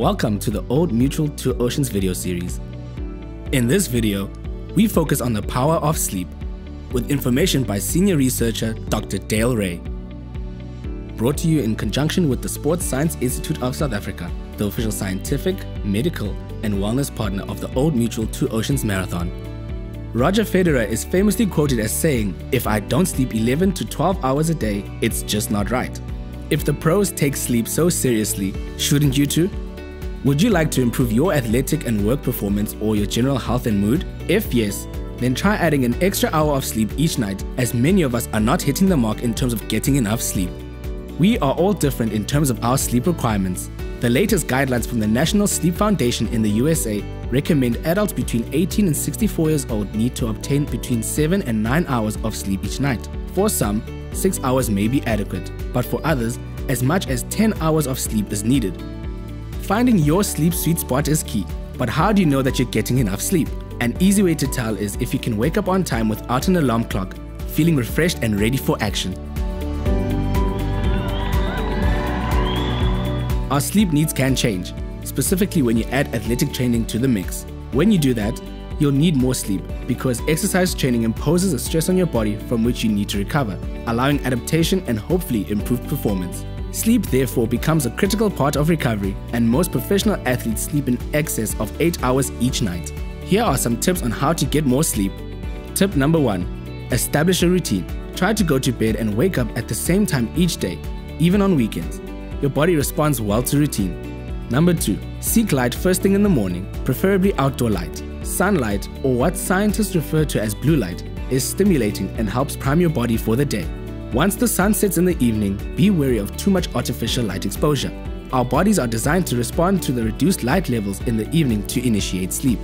Welcome to the Old Mutual Two Oceans video series. In this video, we focus on the power of sleep with information by senior researcher Dr. Dale Rae. Brought to you in conjunction with the Sports Science Institute of South Africa, the official scientific, medical, and wellness partner of the Old Mutual Two Oceans Marathon. Roger Federer is famously quoted as saying, If I don't sleep 11 to 12 hours a day, it's just not right. If the pros take sleep so seriously, shouldn't you too? Would you like to improve your athletic and work performance or your general health and mood? If yes, then try adding an extra hour of sleep each night as many of us are not hitting the mark in terms of getting enough sleep. We are all different in terms of our sleep requirements. The latest guidelines from the National Sleep Foundation in the USA recommend adults between 18 and 64 years old need to obtain between 7 and 9 hours of sleep each night. For some, 6 hours may be adequate, but for others, as much as 10 hours of sleep is needed. Finding your sleep sweet spot is key, but how do you know that you're getting enough sleep? An easy way to tell is if you can wake up on time without an alarm clock, feeling refreshed and ready for action. Our sleep needs can change, specifically when you add athletic training to the mix. When you do that, you'll need more sleep because exercise training imposes a stress on your body from which you need to recover, allowing adaptation and hopefully improved performance. Sleep therefore becomes a critical part of recovery and most professional athletes sleep in excess of 8 hours each night. Here are some tips on how to get more sleep. Tip number 1. Establish a routine. Try to go to bed and wake up at the same time each day, even on weekends. Your body responds well to routine. Number 2. Seek light first thing in the morning, preferably outdoor light. Sunlight, or what scientists refer to as blue light, is stimulating and helps prime your body for the day. Once the sun sets in the evening, be wary of too much artificial light exposure. Our bodies are designed to respond to the reduced light levels in the evening to initiate sleep.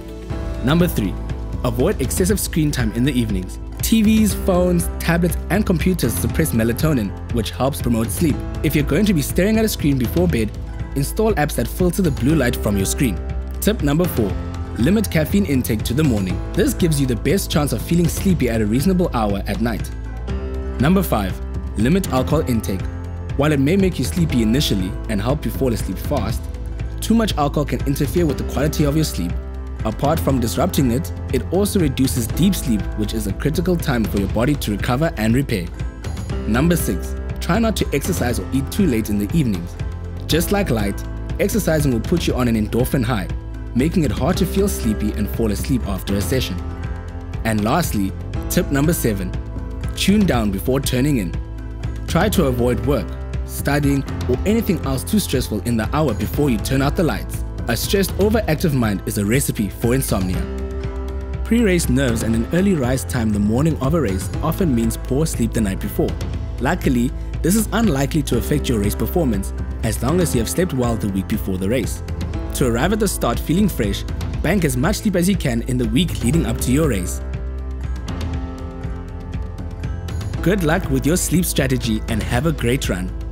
Number 3. Avoid excessive screen time in the evenings. TVs, phones, tablets, and computers suppress melatonin, which helps promote sleep. If you're going to be staring at a screen before bed, install apps that filter the blue light from your screen. Tip number 4. Limit caffeine intake to the morning. This gives you the best chance of feeling sleepy at a reasonable hour at night. Number 5. Limit alcohol intake. While it may make you sleepy initially and help you fall asleep fast, too much alcohol can interfere with the quality of your sleep. Apart from disrupting it, it also reduces deep sleep, which is a critical time for your body to recover and repair. Number 6. Try not to exercise or eat too late in the evenings. Just like light, exercising will put you on an endorphin high, making it hard to feel sleepy and fall asleep after a session. And lastly, tip number 7 Tune down before turning in. Try to avoid work, studying, or anything else too stressful in the hour before you turn out the lights. A stressed, overactive mind is a recipe for insomnia. Pre-race nerves and an early rise time the morning of a race often means poor sleep the night before. Luckily, this is unlikely to affect your race performance as long as you have slept well the week before the race. To arrive at the start feeling fresh, bank as much sleep as you can in the week leading up to your race. Good luck with your sleep strategy and have a great run.